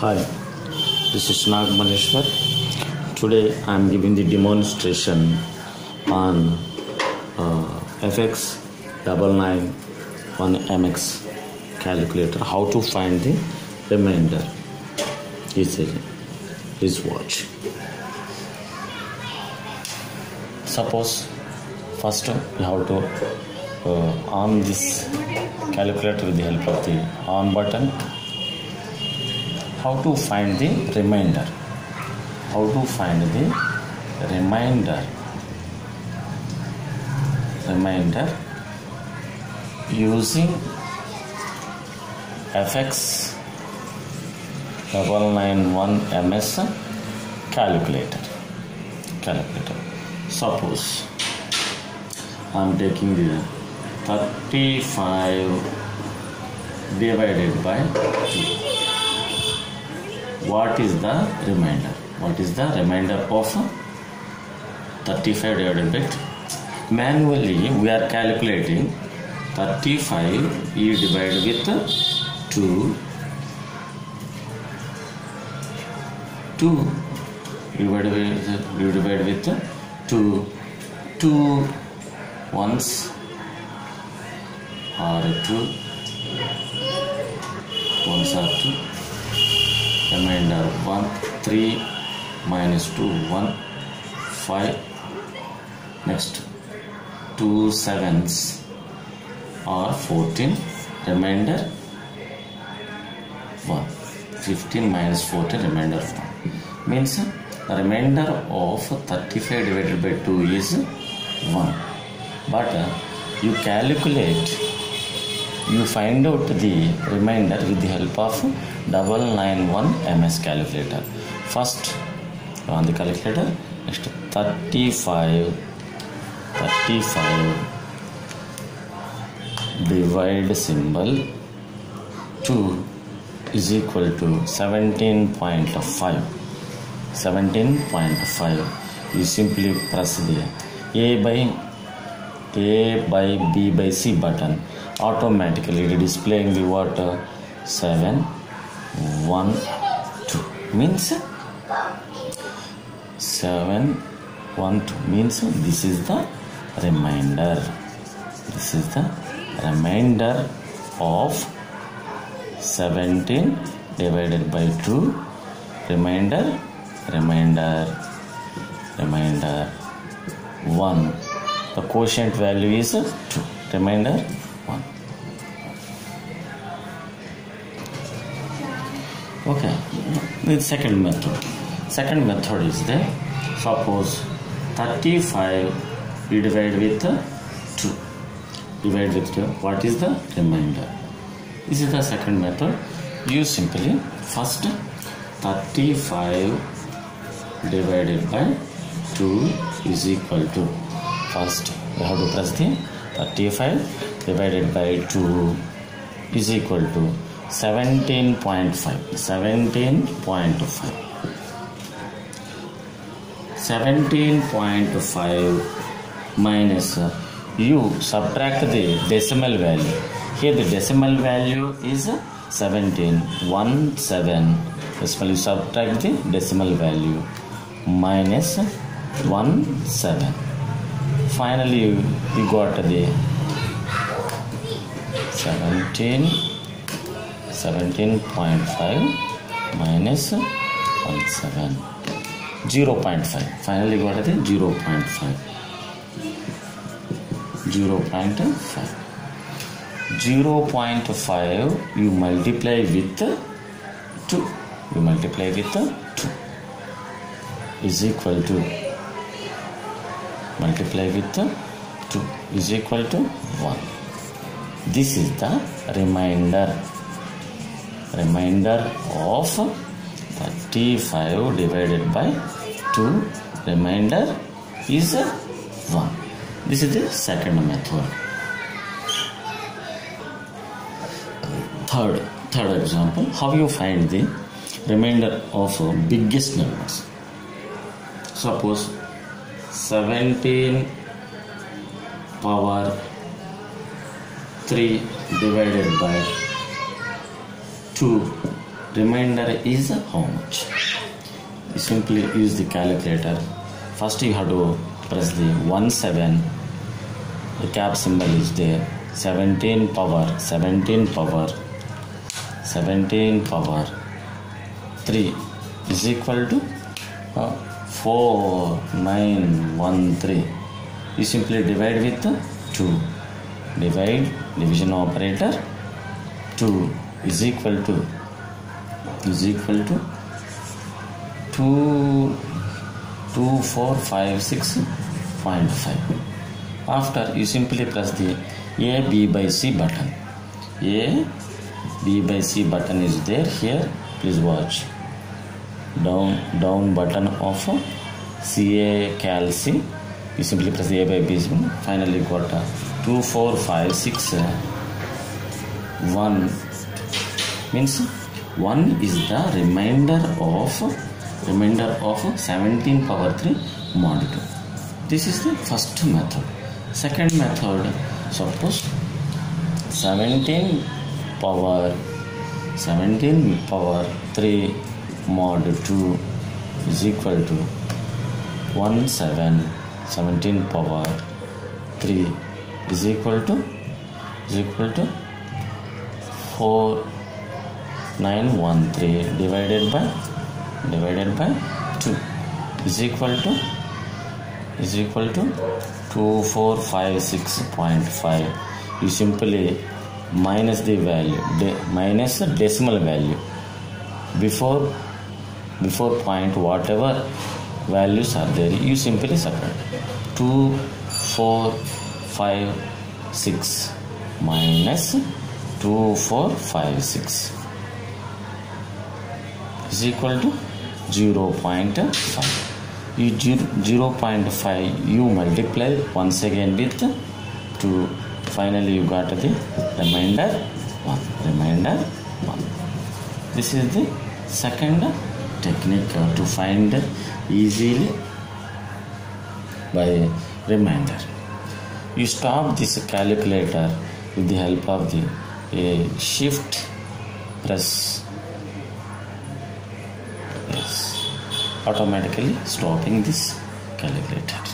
Hi, this is Nag Maleshwar. Today I am giving the demonstration on uh, FX double nine one MS calculator. How to find the remainder. Please watch. Suppose first you have to uh, on this calculator with the help of the on button how to find the remainder how to find the remainder remainder using fx double nine one ms calculator. Calculator. Suppose i'm taking the 35 divided by 2 what is the remainder what is the remainder of 35 divided by 2 manually we are calculating 35 e divided with 2 2 divided with divided with 2 2 ones are 2 ones are 2 remainder 1 3 minus 2 1 5 next 2 sevens are 14 remainder 1 15 minus 14 remainder 1 means the remainder of 35 divided by 2 is 1 but uh, you calculate you find out the remainder with the help of double nine one ms calculator. First on the calculator next 35 35 divide symbol 2 is equal to 17.5 17.5 you simply press the a by a by b by c button automatically displaying the what uh, 7 1 2 means? 7 1 2 means this is the remainder. This is the remainder of 17 divided by 2 remainder remainder remainder. 1 the quotient value is 2 remainder. 1 okay. The second method. Second method is there suppose 35 we divide with 2 divide with 2 what is the remainder? This is the second method. You simply first 35 divided by 2 is equal to first we have to press the 35 divided by 2 is equal to 17.5 17.5 17.5 minus uh, you subtract the decimal value. Here the decimal value is 17 1 7 decimal you subtract the decimal value minus 1 7 finally you, got the 17 17.5 minus 1 7 0.5 finally got the 0.5 0.5 0.5 you multiply with 2 you multiply with 2 is equal to multiply with 2 is equal to 1 this is the remainder. Remainder of 35 divided by 2 remainder is 1 this is the second method. Third third example. How you find the remainder of biggest numbers? Suppose 17 power 3 divided by 2 remainder is how much? You simply use the calculator. First you have to press the 1 7 the cap symbol is there. 17 power 17 power 17 power 3 is equal to uh, 4913 you simply divide with 2 divide division operator 2 is equal to is equal to 2 2 4 5 6.5 after you simply press the a b by c button. A b by c button is there. Here please watch down down button of ca cal c you simply press a by b finally got a 2 4 5 6 1 means 1 is the remainder of remainder of 17 power 3 mod 2 this is the first method second method suppose 17 power 17 power 3 mod 2 is equal to 1 7 17 power 3 is equal to is equal to 4 913 divided by divided by 2 is equal to is equal to 2456.5 you simply minus the value de- minus the decimal value before before point whatever values are there. You simply subtract. 2 4 5 6 minus 2 4 5 6 is equal to 0.5 you 0.5 you multiply once again with 2 finally you got the remainder 1 remainder 1 this is the second technique to find easily by remainder you stop this calculator with the help of the shift press yes automatically stopping this calculator